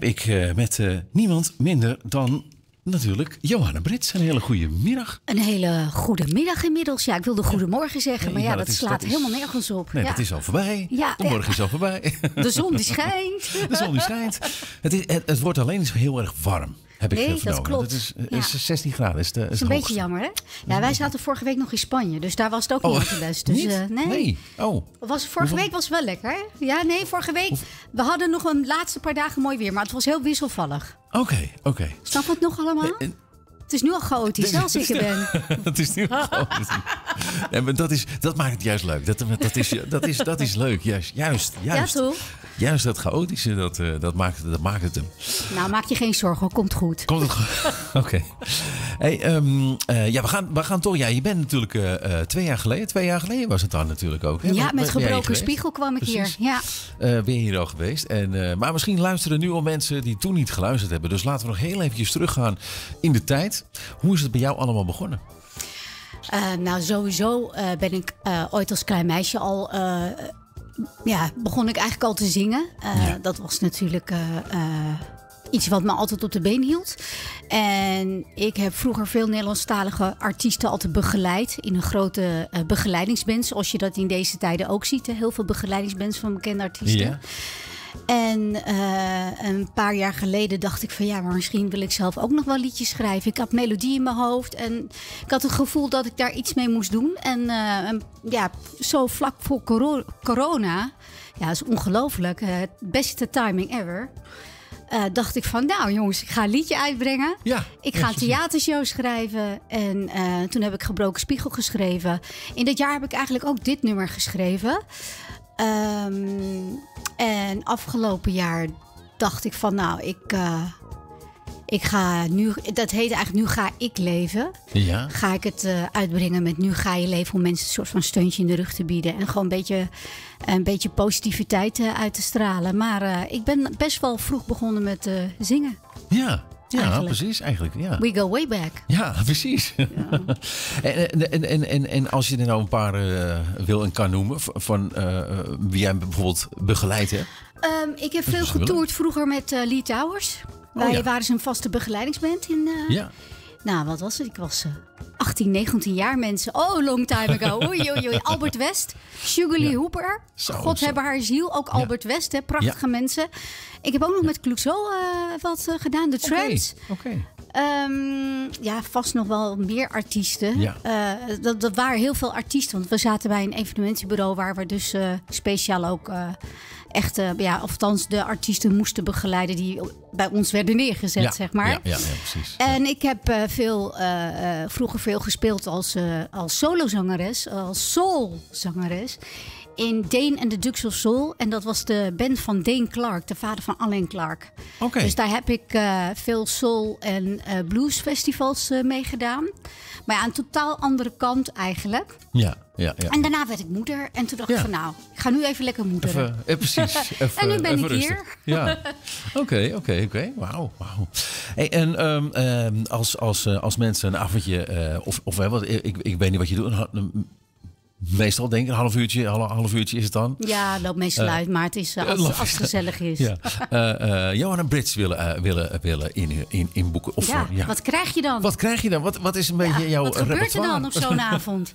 heb ik eh, met eh, niemand minder dan natuurlijk Johanna Brits. Een hele goede middag. Een hele goede middag inmiddels. Ja, ik wilde goedemorgen zeggen, Nee, maar ja, dat, dat is- slaat dat is- helemaal nergens op. Nee, ja. dat is al voorbij. Ja, de morgen is al voorbij. De zon die schijnt. De zon die schijnt. Het, is, het, het wordt alleen eens heel erg warm. Heb ik Nee, eh, dat vernomen. klopt. Het is, eh, Ja. is 16 graden. Is de, is een hoogste. beetje jammer, hè? Ja, wij zaten vorige week nog in Spanje, dus daar was het ook Oh, niet best. Dus, niet? eh, nee. nee. Oh, Was, vorige week was het wel lekker, hè? Ja, nee, vorige week. We hadden nog een laatste paar dagen mooi weer, maar het was heel wisselvallig. oké, oké. Snap je het nog allemaal? Eh, Het is nu al chaotisch, als ik er ben. Het is nu gewoon. Nee, maar dat, is, dat maakt het juist leuk. Dat, dat, is, dat, is, dat is leuk. Juist, juist, juist. Ja, toch? Juist dat chaotische, dat, eh, dat, maakt, dat maakt het hem. Nou, maak je geen zorgen, komt goed. Komt het goed? Oké. Hey, ehm, eh, ja, we gaan, we gaan toch. Ja, je bent natuurlijk eh, twee jaar geleden. Twee jaar geleden was het dan natuurlijk ook. Hè? Ja, met gebroken spiegel kwam ik Precies. hier. Ja. Ben je hier al geweest. En, maar misschien luisteren nu al mensen die toen niet geluisterd hebben. Dus laten we nog heel eventjes teruggaan in de tijd. Hoe is het bij jou allemaal begonnen? Nou, sowieso ben ik ooit als klein meisje al. Ja, begon ik eigenlijk al te zingen. Eh, Ja. Dat was natuurlijk eh, eh, iets wat me altijd op de been hield. En ik heb vroeger veel Nederlandstalige artiesten altijd begeleid. In een grote eh, begeleidingsband. Zoals je dat in deze tijden ook ziet. hè. Heel veel begeleidingsbands van bekende artiesten. Ja. En eh, een paar jaar geleden dacht ik van ja, maar misschien wil ik zelf ook nog wel liedjes schrijven. Ik had melodie in mijn hoofd en ik had het gevoel dat ik daar iets mee moest doen. En eh, en ja, zo vlak voor coro- corona, ja, dat is ongelooflijk, eh, het beste timing ever. dacht ik van nou jongens, ik ga een liedje uitbrengen. Ja, Ik ga een theatershow schrijven. En toen heb ik Gebroken Spiegel geschreven. In dit jaar heb ik eigenlijk ook dit nummer geschreven. Ehm, en afgelopen jaar dacht ik van nou, ik, eh, ik ga nu, dat heet eigenlijk Nu ga ik leven. Ja. Ga ik het eh, uitbrengen met Nu ga je leven om mensen een soort van steuntje in de rug te bieden. En gewoon een beetje, een beetje positiviteit eh, uit te stralen. Maar ik ben best wel vroeg begonnen met zingen. Ja, ja Eigenlijk. precies. Eigenlijk, ja. We go way back. Ja, precies. en, en, en, en, en als je er nou een paar eh, wil en kan noemen, van eh, wie jij bijvoorbeeld begeleid hebt. Ehm, ik heb veel getoerd vroeger met eh Lee Towers. Wij ja. waren zijn vaste begeleidingsband in. Ja. Nou, wat was het? Ik was eh, 18, 19 jaar mensen. Oh, long time ago. Oei, oei, oei. Albert West, Sugar Lee Ja. Hooper. Zo, God zo. hebben haar ziel. Ook Albert West, hè. prachtige mensen. Ik heb ook nog met Clouseau eh, wat eh, gedaan. De Trends. Oké. Ehm, ja, vast nog wel meer artiesten. Ja. Eh, dat, dat waren heel veel artiesten. Want we zaten bij een evenementenbureau waar we dus speciaal ook echt, eh, ja, of althans de artiesten moesten begeleiden die bij ons werden neergezet, Ja, zeg maar. Ja, ja, ja, precies. En ik heb eh, veel, eh, eh, vroeger veel gespeeld als, eh als solozangeres, als soulzangeres. In Dane en de of Soul. En dat was de band van Dane Clark, de vader van Alain Clark. Oké. Dus daar heb ik eh, veel soul- en eh bluesfestivals eh mee gedaan. Maar ja, een totaal andere kant eigenlijk. Ja, ja, ja. En daarna werd ik moeder. En toen dacht Ja. ik van nou, ik ga nu even lekker moederen. Even, eh, precies. Even, En nu ben ik rustig. hier. Ja. Oké, oké, oké. Wauw, wauw. Hey, en ehm, ehm, als, als, als mensen een avondje, of, of wat, ik, ik weet niet wat je doet, een ha- een- meestal denk ik een half uurtje, half, half uurtje is het dan. Ja, loopt meestal uit, maar het is eh, als, als het gezellig is. Ja. Eh eh Johan en Brits willen, eh, willen, willen in, in, inboeken. Of, Ja, eh, ja. wat krijg je dan? Wat krijg je dan? Wat, wat is een beetje jouw wat gebeurt er repertoire? dan op zo'n avond?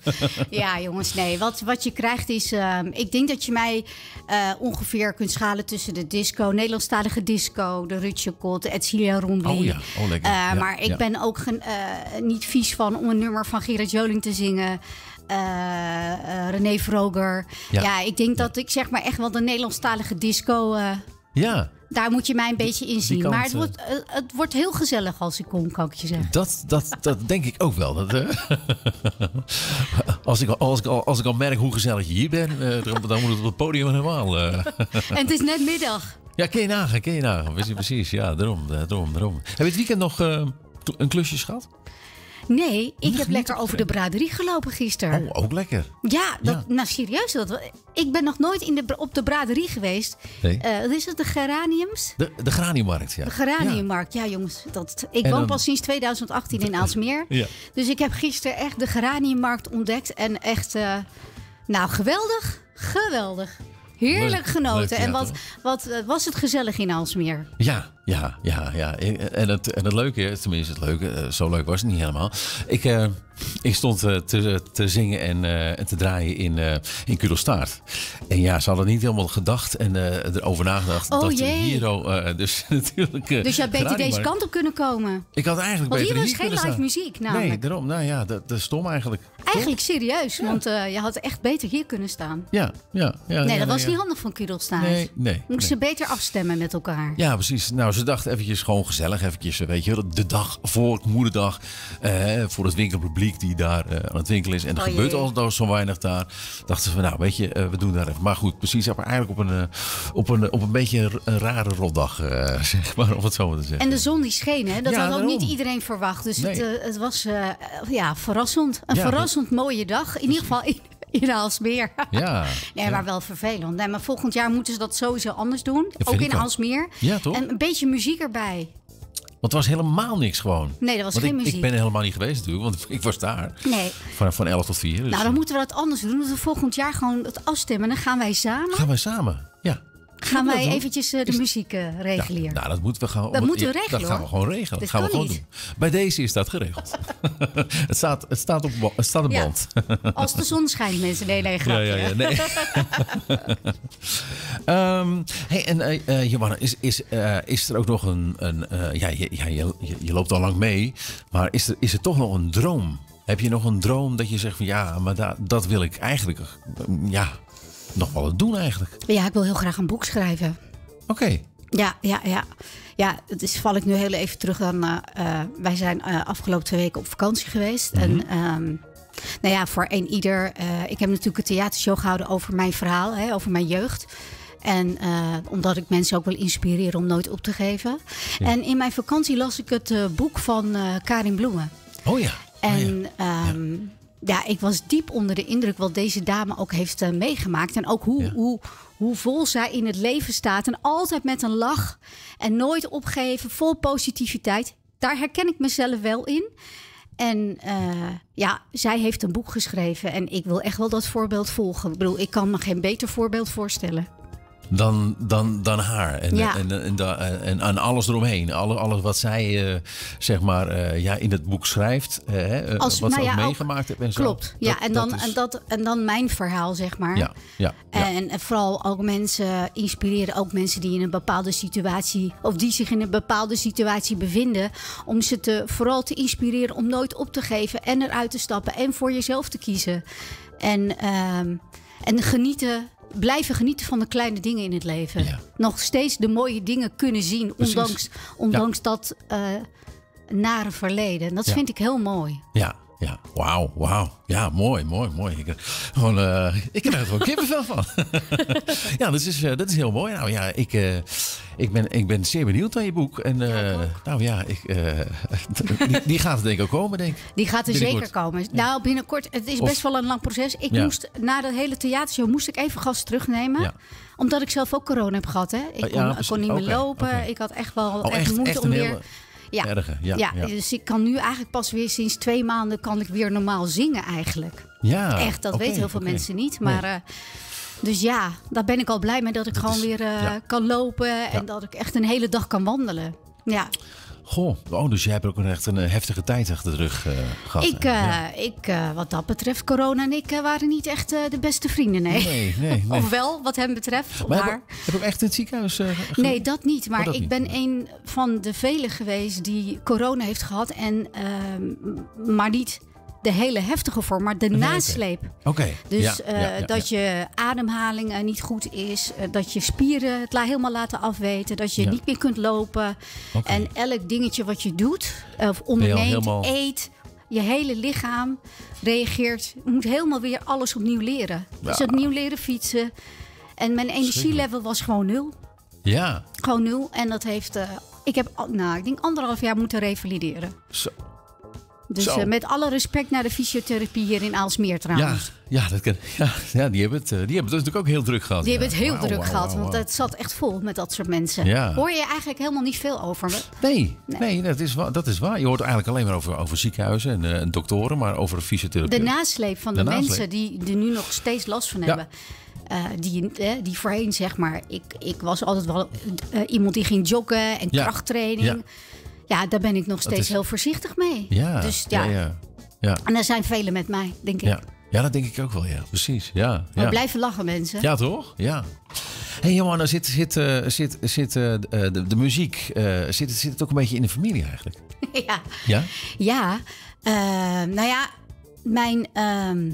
ja, jongens, nee. Wat, wat je krijgt is... ehm, ik denk dat je mij eh, ongeveer kunt schalen tussen de disco... Nederlandstalige disco, de Rutje Kot, de Edcilia Rondi. Oh ja, oh lekker. Eh, Ja, maar ik ja. ben ook gen- eh, niet vies van om een nummer van Gerard Joling te zingen... Eh, René Vroger. Ja. Ja. ik denk dat ik zeg maar echt wel de Nederlandstalige disco... eh, Ja, daar moet je mij een beetje in zien. kant, maar het wordt, het wordt heel gezellig als ik kom, kan ik je zeggen. dat, dat, dat denk ik ook wel. Dat, als, ik, al- als, ik, al- als ik al merk hoe gezellig je hier bent, dan, moet het op het podium helemaal. En het is net middag. Ja, kun je nagaan, kun je nagaan. Precies, precies. Ja, daarom, daarom, daarom. Heb je het weekend nog een klusje gehad? Nee, ik heb lekker over de braderie gelopen gisteren. Oh, ook lekker. Ja, dat, Ja. nou serieus. Dat, ik ben nog nooit in de, op de braderie geweest. Nee. Eh, wat is het? De geraniums? De, de graniummarkt, ja. De geraniummarkt. Ja, jongens. Dat, ik En woon dan- pas sinds 2018 in Aalsmeer. Ja. Dus ik heb gisteren echt de geraniummarkt ontdekt. En echt, eh, nou geweldig. Geweldig. Heerlijk genoten. leuk, ja, en wat, toch? wat eh, was het gezellig in Aalsmeer. Ja, Ja, ja, ja. En het, en het leuke, tenminste het leuke, eh, zo leuk was het niet helemaal. Ik, uh, ik stond uh, te, te zingen en, uh, en te draaien in, uh, in Kudelstaart. En ja, ze hadden niet helemaal gedacht en erover nagedacht. Oh dat jee. Hero, dus natuurlijk... dus jij beter deze maar... kant op kunnen komen? Ik had eigenlijk Want beter hier was geen live staan. muziek namelijk. Nee, daarom. Nou ja, dat, dat is stom eigenlijk. Eigenlijk serieus, want je had echt beter hier kunnen staan. Ja, ja. ja Nee, ja, dat was niet handig van Kudelstaart. Nee, nee. Moesten ze beter afstemmen met elkaar. Ja, precies. Nou, ze dachten eventjes gewoon gezellig, eventjes, weet je, de dag voor moederdag, eh, voor het winkelpubliek die daar eh, aan het winkelen is. En er Oh, gebeurt al zo weinig daar. Dachten ze van, nou, weet je, eh, we doen daar even. Maar goed, precies, maar eigenlijk op een, op een, op een beetje een, een rare rotdag, eh, zeg maar, om het zo maar te zeggen. En de zon die scheen, hè? dat Ja, had ook daarom. niet iedereen verwacht. Dus het, Nee. het was ja, verrassend. Een Ja, verrassend mooie dag. In ieder geval in, in Aalsmeer. Ja. Nee, ja. maar wel vervelend. Nee, maar volgend jaar moeten ze dat sowieso anders doen. ook in ook. Aalsmeer. Ja, toch? En een beetje muziek erbij. Want het was helemaal niks gewoon. Nee, dat was Want geen ik, muziek. ik ben er helemaal niet geweest natuurlijk, want ik was daar Nee. van, van 11 tot 4. Dus Nou, dan moeten we dat anders doen. Dat we volgend jaar gewoon het afstemmen. Dan gaan wij samen. gaan wij samen. Ja. Gaan wij eventjes eh, de muziek eh, regelen hier. Nou, dat moeten we gaan. Dat moeten we ja, regelen, Dat gaan we gewoon regelen. Dat gaan we gewoon niet. doen. Bij deze is dat geregeld. het, staat, het, staat op, het staat op Ja. band. Als de zon schijnt, mensen. Nee, nee, Ja, grapje. ja, ja. Nee. Ehm, hey, en eh, Johanna, is, is, is er ook nog een. een ja, je, ja je, je, je loopt al lang mee. Maar is er, is er toch nog een droom? Heb je nog een droom dat je zegt van ja, maar da, dat wil ik eigenlijk. Ja, nog wel doen eigenlijk. Ja, ik wil heel graag een boek schrijven. Oké. Ja, ja, ja. Ja, het is, val ik nu heel even terug aan. eh, eh, wij zijn eh, afgelopen twee weken op vakantie geweest. En ehm, nou ja, voor een ieder. ik heb natuurlijk een theatershow gehouden over mijn verhaal, hè, over mijn jeugd. En omdat ik mensen ook wil inspireren om nooit op te geven. En in mijn vakantie las ik het boek van Karin Bloemen. Oh ja. Oh, ja. En ehm, ja. ik was diep onder de indruk wat deze dame ook heeft eh, meegemaakt. En ook hoe, Ja. hoe, hoe vol zij in het leven staat. En altijd met een lach. En nooit opgeven, vol positiviteit. Daar herken ik mezelf wel in. En eh, ja, zij heeft een boek geschreven. En ik wil echt wel dat voorbeeld volgen. Ik bedoel, ik kan me geen beter voorbeeld voorstellen. Dan, dan, dan haar. En, Ja. en, en, en, en alles eromheen. Alle, alles wat zij eh, zeg maar, eh, ja, in het boek schrijft. eh, Als- wat nou ze ja, ook meegemaakt heeft. En zo. Klopt. Ja, Dat- en, dan, dat is- en, dat, en dan mijn verhaal, zeg maar. Ja, ja, ja. En, en vooral ook mensen inspireren, ook mensen die in een bepaalde situatie, of die zich in een bepaalde situatie bevinden, om ze te, vooral te inspireren om nooit op te geven en eruit te stappen en voor jezelf te kiezen. En, ehm, en genieten, blijven genieten van de kleine dingen in het leven. Ja. Nog steeds de mooie dingen kunnen zien, Precies. ondanks, ondanks dat eh, nare verleden. Dat Ja. vind ik heel mooi. Ja, ja. Wauw, wauw. Ja, mooi, mooi, mooi. Ik, gewoon, eh, ik krijg er gewoon kippenvel van. ja, dat is, eh, dat is heel mooi. Nou ja, ik, eh, ik, ben, ik ben zeer benieuwd naar je boek. En eh, nou ja, ik, eh, die, die gaat er denk ik ook komen, denk ik. Die gaat er Binnenkort. zeker komen. Nou, binnenkort. Het is Of- best wel een lang proces. Ik Ja. moest na de hele theatershow moest ik even gas terugnemen. Ja. omdat ik zelf ook corona heb gehad. Hè. Ik Oh, kon, niet meer lopen. Ik had echt wel Oh, echt, moeite echt om weer. hele Ja. Ja, ja, ja. dus ik kan nu eigenlijk pas weer sinds twee maanden kan ik weer normaal zingen eigenlijk. Ja, echt, dat weten heel veel mensen niet. Maar eh, dus ja, daar ben ik al blij mee dat ik Dat gewoon is- weer eh, ja. kan lopen en Ja. dat ik echt een hele dag kan wandelen. Ja, Goh, oh, dus jij hebt ook een echt een eh, heftige tijd achter de rug eh, gehad. ik, eh, Ja. ik wat dat betreft, corona en ik waren niet echt de beste vrienden, nee. Nee, nee, nee. Of wel, wat hem betreft. Maar haar. heb, ook echt in het ziekenhuis Nee, dat niet. Maar Oh, dat ik niet. ben een van de velen geweest die corona heeft gehad. En, ehm, maar niet de hele heftige vorm, maar de nasleep. Oké. Dus ja, eh, ja, ja, dat je ademhaling eh, niet goed is. eh, dat je spieren het la- helemaal laten afweten. Dat je niet meer kunt lopen. En elk dingetje wat je doet of onderneemt, helemaal- eet... Je hele lichaam reageert. Je moet helemaal weer alles opnieuw leren. Dus opnieuw leren fietsen. En mijn energielevel was gewoon nul. Ja, Gewoon nul. En dat heeft... ik heb, nou, ik denk anderhalf jaar moeten revalideren. zo. Dus eh, met alle respect naar de fysiotherapie hier in Aalsmeer Ja, trouwens. ja, dat kan, ja, ja die, hebben het, eh, die hebben het natuurlijk ook heel druk gehad. Die ja. hebben het heel druk gehad, want het zat echt vol met dat soort mensen. Ja. Hoor je eigenlijk helemaal niet veel over. Nee, nee. dat, is waar, dat is waar. Je hoort eigenlijk alleen maar over, over ziekenhuizen en, en doktoren, maar over De fysiotherapie. nasleep van de, De nasleep. mensen die er nu nog steeds last van Ja. hebben. die, eh, die voorheen, zeg maar, ik, ik was altijd wel iemand die ging joggen en Ja. krachttraining. Ja. Daar ben ik nog steeds is- heel voorzichtig mee. Ja, Dus ja, ja, ja. Ja, en er zijn velen met mij, denk ik. ja. ja, dat denk ik ook wel, ja. Precies, ja. We ja. blijven lachen, mensen. Ja, toch? Ja. hey, Johanna, zit, zit, eh, zit, zit eh, de, de muziek, eh, zit, het- zit het ook een beetje in de familie eigenlijk? ja. Ja? Ja, eh, nou ja, mijn. ehm,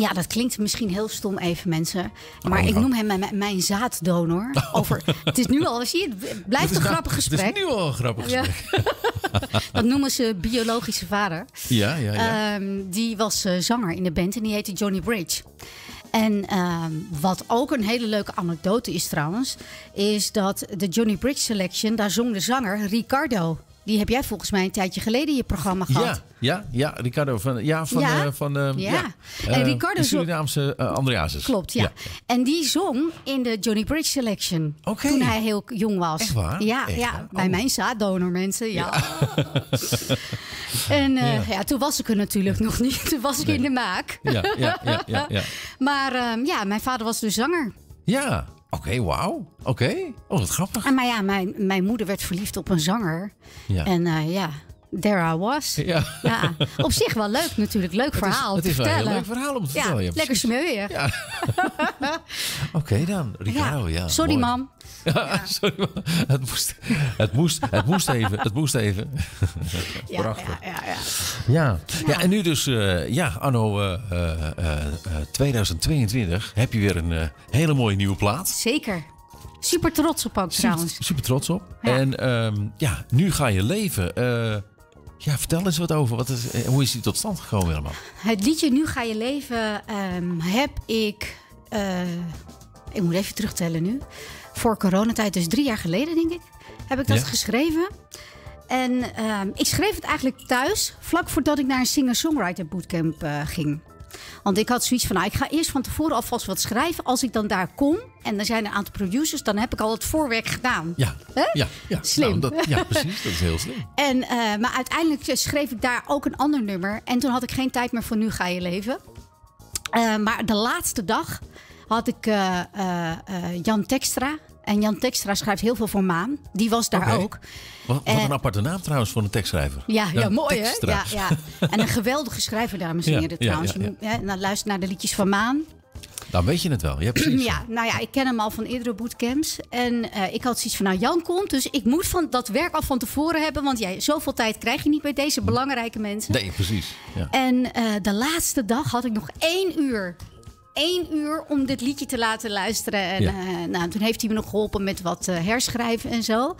ja, dat klinkt misschien heel stom even, mensen. Maar Oh, ik noem hem mijn, mijn zaaddonor. Over, het is nu al, zie je, het blijft Het een nou- grappig Het gesprek. is nu al een grappig Ja. gesprek. Dat noemen ze biologische vader. Ja, ja, ja. Ehm, die was eh, zanger in de band en die heette Johnny Bridge. En ehm, wat ook een hele leuke anekdote is trouwens, is dat de Johnny Bridge Selection, daar zong de zanger Ricardo. Die heb jij volgens mij een tijdje geleden in je programma gehad. ja, ja, ja, Ricardo van, ja, van, Ja? eh, van eh, Ja. ja. En Eh, Ricardo de Surinaamse Andreasus. Klopt, ja. En die zong in de Johnny Bridge Selection. Toen hij heel jong was. Echt waar? Ja, Echt ja waar? bij Oh. mijn zaaddonor mensen. Ja. en Ja. toen was ik er natuurlijk nog niet. Toen was ik Nee. in de maak. Ja, ja, ja, ja, ja. Maar ehm, ja, mijn vader was dus zanger. Ja, oké, wauw. Oké, oh, wat grappig. En maar ja, mijn, mijn moeder werd verliefd op een zanger. Ja. En eh, ja, there I was. ja. Ja, op zich wel leuk natuurlijk. Leuk verhaal Het te is wel een heel vertellen. leuk verhaal om te ja, vertellen. Ja, lekker smeuïg. Ja. Oké dan, Ricardo, ja. Sorry, mooi. mam. Ja, sorry. Het moest, het, moest, het moest even. Het moest even. Ja, Prachtig. ja, ja, ja. Ja, ja en nu dus, eh, ja, anno eh, eh, eh, eh, 2022 heb je weer een hele mooie nieuwe plaat. Zeker. Super trots op ook trouwens. Super, super trots op. En ehm, ja, nu ga je leven. Ja, vertel eens wat over. Wat is, hoe is die tot stand gekomen helemaal? Het liedje Nu ga je leven ehm, heb ik... ik moet even terugtellen nu. Voor coronatijd, dus drie jaar geleden denk ik, heb ik dat Ja. geschreven. En ehm, ik schreef het eigenlijk thuis, vlak voordat ik naar een singer-songwriter bootcamp eh, ging. Want ik had zoiets van, nou, ik ga eerst van tevoren alvast wat schrijven. Als ik dan daar kom en er zijn een aantal producers, dan heb ik al het voorwerk gedaan. Ja, ja, ja. Slim. Nou, dat, ja, precies. Dat is heel slim. En, eh, maar uiteindelijk schreef ik daar ook een ander nummer. En toen had ik geen tijd meer voor Nu ga je leven. Eh, maar de laatste dag had ik eh, eh, eh, Jan Tekstra. En Jan Tekstra schrijft heel veel voor Maan. Die was daar ook. Wat, wat Eh, een aparte naam trouwens voor een tekstschrijver. Ja, ja, mooi hè? Ja, ja. En een geweldige schrijver, dames en heren ja, trouwens. Je moet- hè, nou, luister naar de liedjes van Maan. Dan weet je het wel. Ja, precies. Ja, nou ja, ik ken hem al van eerdere bootcamps. En ik had zoiets van, nou Jan komt, dus ik moet van dat werk al van tevoren hebben. Want jij, zoveel tijd krijg je niet bij deze belangrijke mensen. Nee, precies. Ja. En de laatste dag had ik nog één uur. Eén uur om dit liedje te laten luisteren. En Ja. eh, nou, toen heeft hij me nog geholpen met wat eh, herschrijven en zo.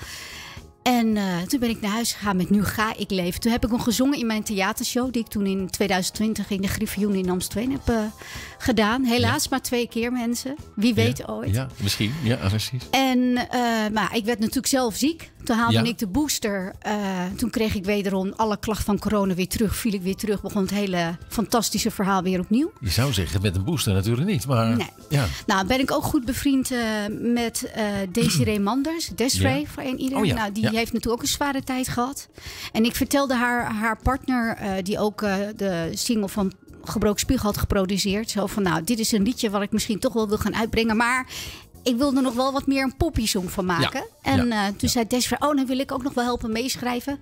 En eh, toen ben ik naar huis gegaan met Nu ga ik leven. Toen heb ik nog gezongen in mijn theatershow... die ik toen in 2020 in de Griffioen in Amstelveen heb eh, gedaan. Helaas maar twee keer, mensen. Wie weet ja. ooit. Ja, misschien. Ja, precies. En eh, maar ik werd natuurlijk zelf ziek. Toen haalde Ja. ik de booster. Toen kreeg ik wederom alle klachten van corona weer terug. Viel ik weer terug. Begon het hele fantastische verhaal weer opnieuw. Je zou zeggen, met een booster natuurlijk niet. Maar Nee. ja. Nou, ben ik ook goed bevriend met Desiree Manders. Desiree, voor een ieder. Oh ja, Nou, die ja. Heeft natuurlijk ook een zware tijd gehad. En ik vertelde haar, haar partner, eh, die ook eh, de single van Gebroken Spiegel had geproduceerd. Zo van, nou, dit is een liedje wat ik misschien toch wel wil gaan uitbrengen. Maar ik wilde er nog wel wat meer een poppy-song van maken. Ja, En ja, eh, toen zei Desiree, oh, dan wil ik ook nog wel helpen meeschrijven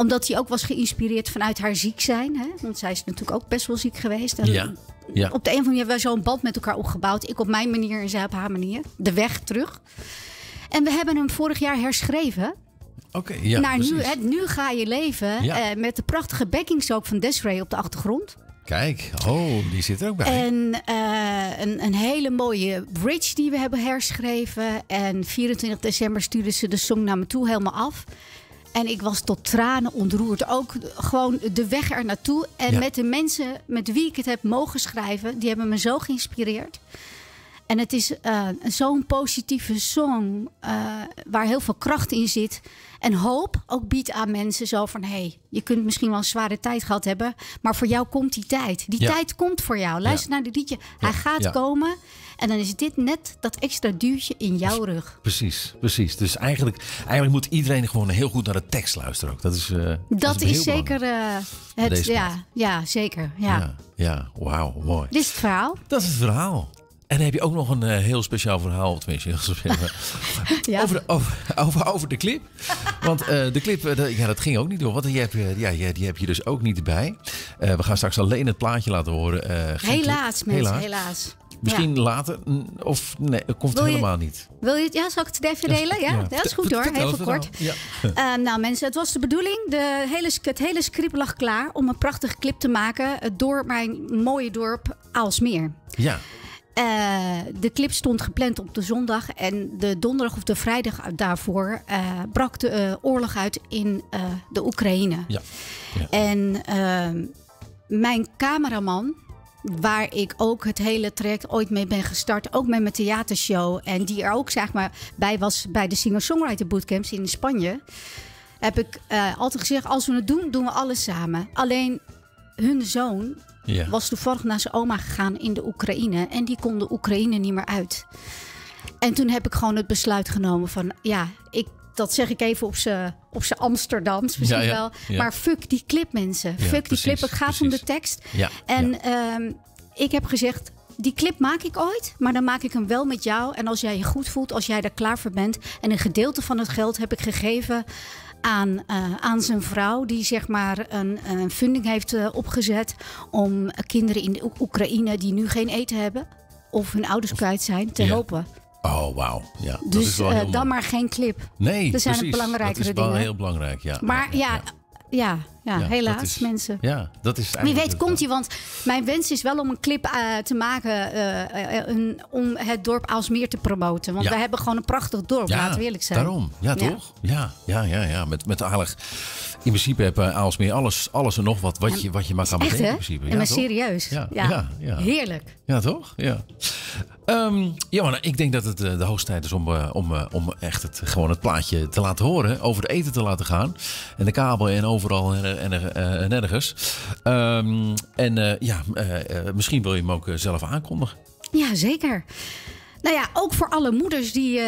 omdat hij ook was geïnspireerd vanuit haar ziek zijn. Hè? Want zij is natuurlijk ook best wel ziek geweest. En op de een of andere manier hebben we zo'n band met elkaar opgebouwd. Ik op mijn manier en zij op haar manier. De weg terug. En we hebben hem vorig jaar herschreven. Oké, ja, naar nu, nu ga je leven. Ja. eh, met de prachtige backings ook van Desiree op de achtergrond. Kijk, oh, die zit er ook bij. En eh, een, een hele mooie bridge die we hebben herschreven. En 24 december stuurde ze de song naar me toe helemaal af. En ik was tot tranen ontroerd. Ook gewoon de weg er naartoe. En Ja. met de mensen met wie ik het heb mogen schrijven, die hebben me zo geïnspireerd. En het is eh, zo'n positieve song eh, waar heel veel kracht in zit. En hoop ook biedt aan mensen zo van... hé, hey, je kunt misschien wel een zware tijd gehad hebben... maar voor jou komt die tijd. Die Ja. tijd komt voor jou. Luister Ja. naar dit liedje. Hij gaat komen. En dan is dit net dat extra duwtje in jouw rug. Precies, precies. Dus eigenlijk, eigenlijk moet iedereen gewoon heel goed naar de tekst luisteren ook. Dat is, eh, Dat, is zeker het... Ja, ja, zeker. Ja. Ja, ja, wauw, mooi. Dit is het verhaal. Dat is het verhaal. En dan heb je ook nog een eh, heel speciaal verhaal, tenminste, heel speciaal, Ja. over, de, over, over, over de clip. Want eh, de clip, eh, dat- ja, dat ging ook niet door. Want die heb, je, ja, die, heb je dus ook niet bij. We gaan straks alleen het plaatje laten horen. Helaas, mensen, Helaas. helaas. Misschien Ja. later, mm, of nee, dat komt je- helemaal niet. Wil je? Ja, zal ik het even delen? Ja, dat is goed hoor. Heel kort. Ja. Eh, nou mensen, het was de bedoeling. De hele, het hele script lag klaar om een prachtige clip te maken door mijn mooie dorp Aalsmeer. ja. Eh, de clip stond gepland op de zondag en de donderdag of de vrijdag daarvoor eh, brak de eh, oorlog uit in de Oekraïne. Ja. Ja. En ehm, mijn cameraman, waar ik ook het hele traject ooit mee ben gestart, ook met mijn theatershow en die er ook zeg maar bij was bij de singer-songwriter bootcamps in Spanje, heb ik altijd gezegd: als we het doen, doen we alles samen. Alleen hun zoon Ja. was toevallig naar zijn oma gegaan in de Oekraïne. En die kon de Oekraïne niet meer uit. En toen heb ik gewoon het besluit genomen van... ja, ik, dat zeg ik even op zijn op Amsterdams misschien Ja, ja, wel. Maar fuck die clip mensen. Fuck die precies, clip. Het gaat om de tekst. En ehm, ik heb gezegd... Die clip maak ik ooit, maar dan maak ik hem wel met jou. En als jij je goed voelt, als jij er klaar voor bent. En een gedeelte van het geld heb ik gegeven aan, eh, aan zijn vrouw. Die zeg maar een, een funding heeft eh, opgezet. Om kinderen in de Oek- Oekraïne die nu geen eten hebben. Of hun ouders kwijt zijn, te Ja. helpen. Oh, wauw. Ja, dat is Dus wel eh, dan mooi. maar geen clip. Nee, er zijn precies. belangrijkere Dat is wel dingen. heel belangrijk, ja. Maar ja, ja, ja, Ja, helaas is- mensen. Ja, dat is Wie weet het- komt hij, want mijn wens is wel om een clip eh, te maken eh, eh, een- om het dorp Aalsmeer te promoten. Want Ja. we hebben gewoon een prachtig dorp, laten we eerlijk zijn. Daarom, ja, Ja. toch? Ja, ja, ja, ja. Met, met eigenlijk, in principe heb uh, Aalsmeer alles, alles en nog wat wat je, wat je maar kan bedenken. In principe. En Ja, maar toch? serieus. Ja, Ja. ja, ja. Heerlijk. Ja, toch? Ja. Johanna, ik denk dat het eh, de hoogste tijd is om, eh, om, eh, om echt het, gewoon het plaatje te laten horen. Over het eten te laten gaan. En de kabel en overal en, en, en, en nergens. Ehm, en ja, misschien wil je hem ook zelf aankondigen. Ja, zeker. Nou ja, ook voor alle moeders die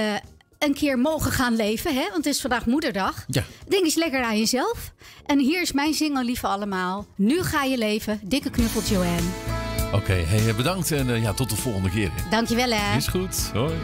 een keer mogen gaan leven. Hè? Want het is vandaag moederdag. Ja. Denk eens lekker aan jezelf. En hier is mijn single, lieve allemaal. Nu ga je leven. Dikke knuffel Joanne. Oké, hey, bedankt en eh, ja, tot de volgende keer. Dankjewel hè. Is goed. Hoi.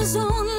the zone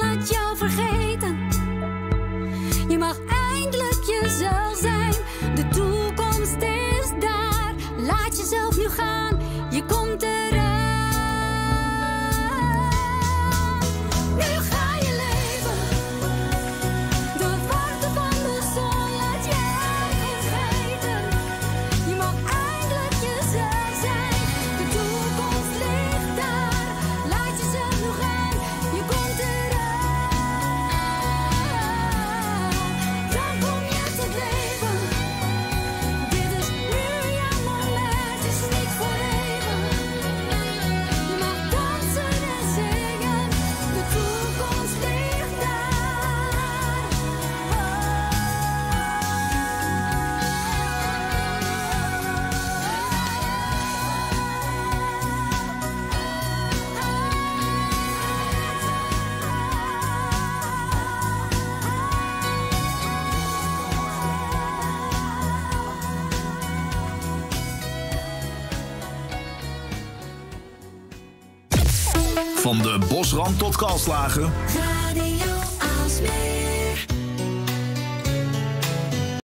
bosrand tot Kalslagen.